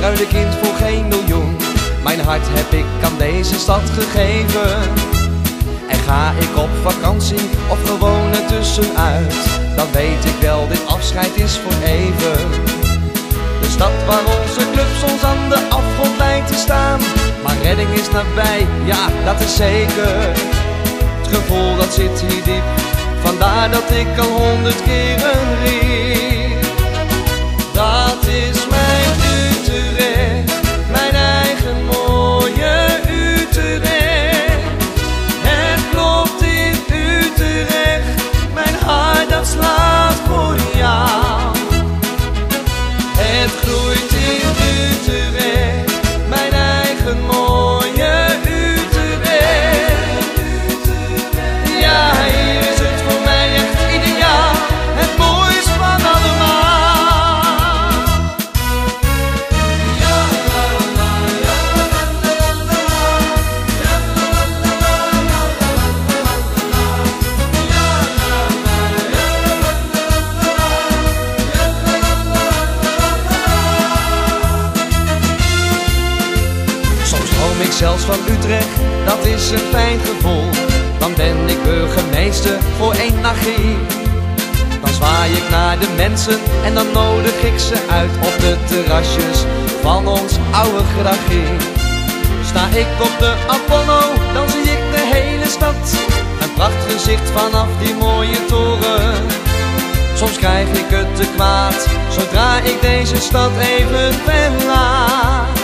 ruil ik kind voor geen miljoen. Mijn hart heb ik aan deze stad gegeven. En ga ik op vakantie of gewoon ertussenuit, dan weet ik wel, dit afscheid is voor even. De stad waar onze clubs ons aan de afgrond lijkt te staan. Maar redding is nabij, ja dat is zeker. Het gevoel dat zit hier diep, vandaar dat ik al honderd keren riep. Zelfs van Utrecht, dat is een fijn gevoel. Dan ben ik burgemeester voor één nacht hier. Dan zwaai ik naar de mensen en dan nodig ik ze uit op de terrasjes van ons oude grachtje. Sta ik op de Apollo, dan zie ik de hele stad. Een prachtgezicht vanaf die mooie toren. Soms krijg ik het te kwaad, zodra ik deze stad even verlaat.